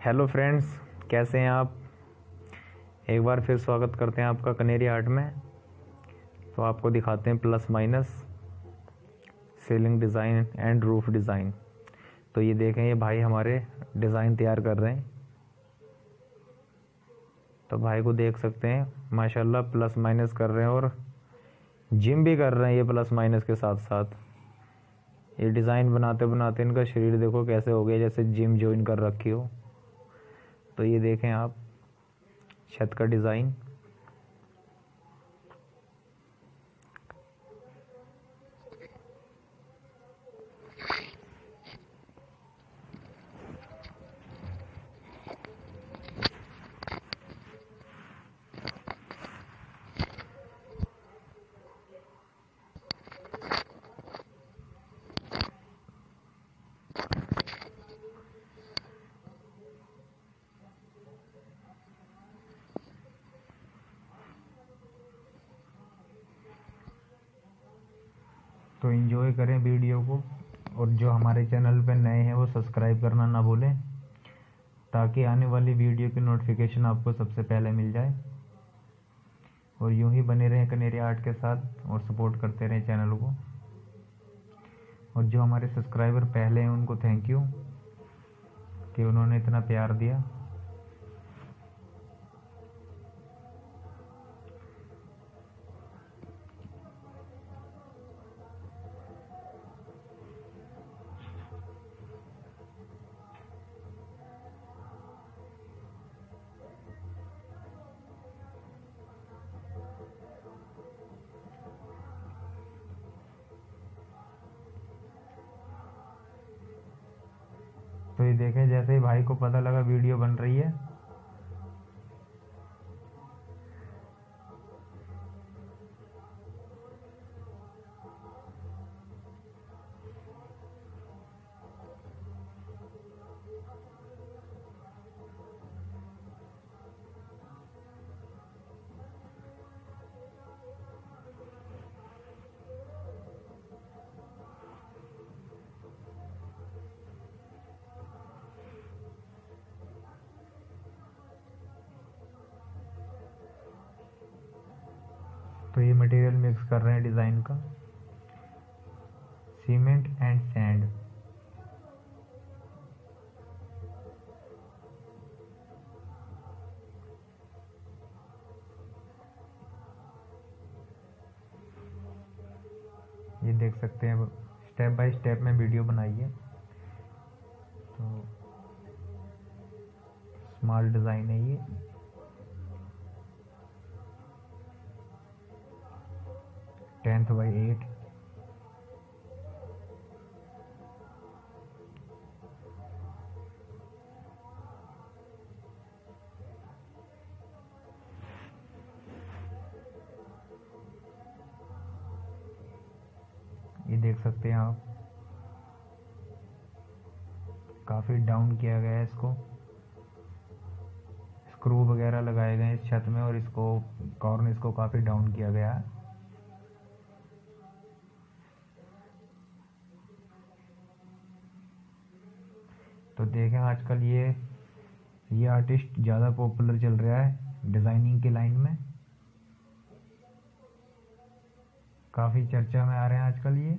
Hello friends कैसे हैं आप? एक बार फिर स्वागत करते हैं आपका कनेरी आर्ट में। तो आपको दिखाते हैं plus minus ceiling design and roof design तो ये देखें, ये भाई हमारे डिज़ाइन तैयार कर रहे हैं। तो भाई को देख सकते हैं, माशाल्लाह प्लस माइनस कर रहे हैं और जिम भी कर रहे हैं ये प्लस माइनस के साथ साथ। ये डिज़ाइन बनाते बनाते इनका शरीर देखो कैसे हो गया, जैसे जिम ज्वाइन कर रखी हो। तो ये देखें आप छत का डिज़ाइन। तो इन्जॉय करें वीडियो को और जो हमारे चैनल पर नए हैं वो सब्सक्राइब करना ना भूलें, ताकि आने वाली वीडियो की नोटिफिकेशन आपको सबसे पहले मिल जाए। और यूँ ही बने रहें कनेरी आर्ट के साथ और सपोर्ट करते रहें चैनल को। और जो हमारे सब्सक्राइबर पहले हैं उनको थैंक यू कि उन्होंने इतना प्यार दिया। देखे देखें जैसे ही भाई को पता लगा वीडियो बन रही है। तो ये मटेरियल मिक्स कर रहे हैं डिज़ाइन का। सीमेंट एंड सैंड ये देख सकते हैं स्टेप बाय स्टेप में वीडियो बनाइए। तो स्मॉल डिज़ाइन है ये। Tenth by eight. ये देख सकते हैं आप। काफ़ी डाउन किया गया है इसको। स्क्रू वगैरह लगाए गए इस छत में और इसको कॉर्निस इसको काफ़ी डाउन किया गया है। तो देखें आजकल ये ये आर्टिस्ट ज़्यादा पॉपुलर चल रहा है डिज़ाइनिंग के लाइन में। काफ़ी चर्चा में आ रहे हैं आजकल ये।